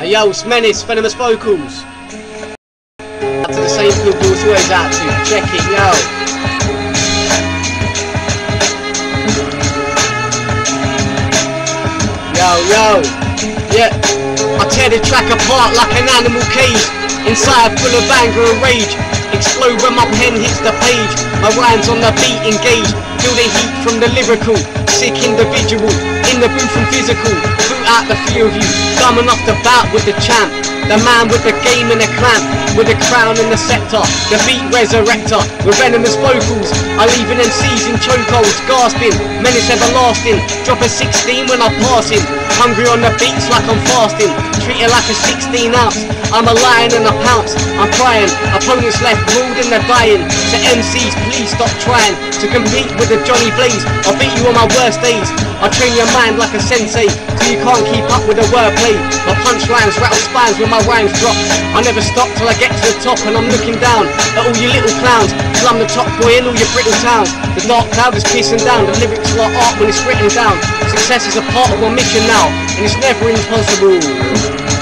Hey yo, it's Menace, Venomous Vocals. Out to the same people it's always out to. Check it, yo. Yo, yo. Yeah. I tear the track apart like an animal cage. Inside full of anger and rage. Explode when my pen hits the page. My rhymes on the beat engaged. Feel the heat from the lyrical. Sick individual. In the booth and physical. Boot out the few of you. Dumb off the bout with the champ. The man with the game and the clamp, with the crown and the scepter, the beat resurrector, with venomous vocals. I leave an MCs in chokeholds, gasping, menace everlasting. Drop a 16 when I pass him, hungry on the beats like I'm fasting. Treat it like a 16 ounce. I'm a lion and a pounce. I'm crying, opponents left ruled and they're dying. To MCs, please stop trying to compete with the Johnny Blaze. I'll beat you on my worst days. I train your mind like a sensei, So you can't keep up with the wordplay. My punchlines rattle spines when my rhymes drop. I never stop till I get to the top and I'm looking down at all you little clowns. Till I'm the top boy in all your Britain towns. The dark cloud is pissing down, the lyrics are art when it's written down. Success is a part of my mission now, and it's never impossible.